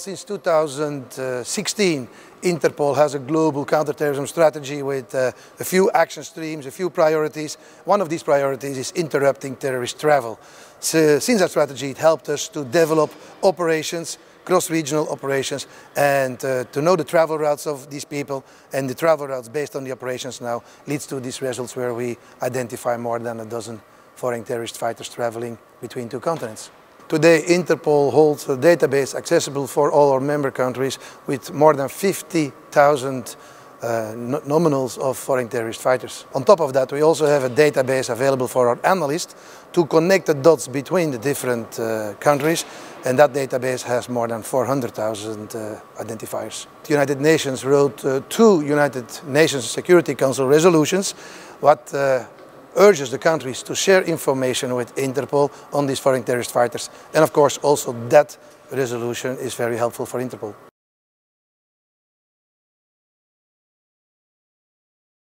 Since 2016, Interpol has a global counterterrorism strategy with uh, a few action streams, a few priorities. One of these priorities is interrupting terrorist travel. So, since that strategy, it helped us to develop operations, cross-regional operations, and uh, to know the travel routes of these people. And the travel routes based on the operations now leads to these results where we identify more than a dozen foreign terrorist fighters traveling between two continents. Today, Interpol holds a database accessible for all our member countries with more than 50,000 uh, nominals of foreign terrorist fighters. On top of that, we also have a database available for our analysts to connect the dots between the different uh, countries, and that database has more than 400,000 uh, identifiers. The United Nations wrote uh, two United Nations Security Council resolutions, what uh, urges the countries to share information with Interpol on these foreign terrorist fighters. And of course also that resolution is very helpful for Interpol.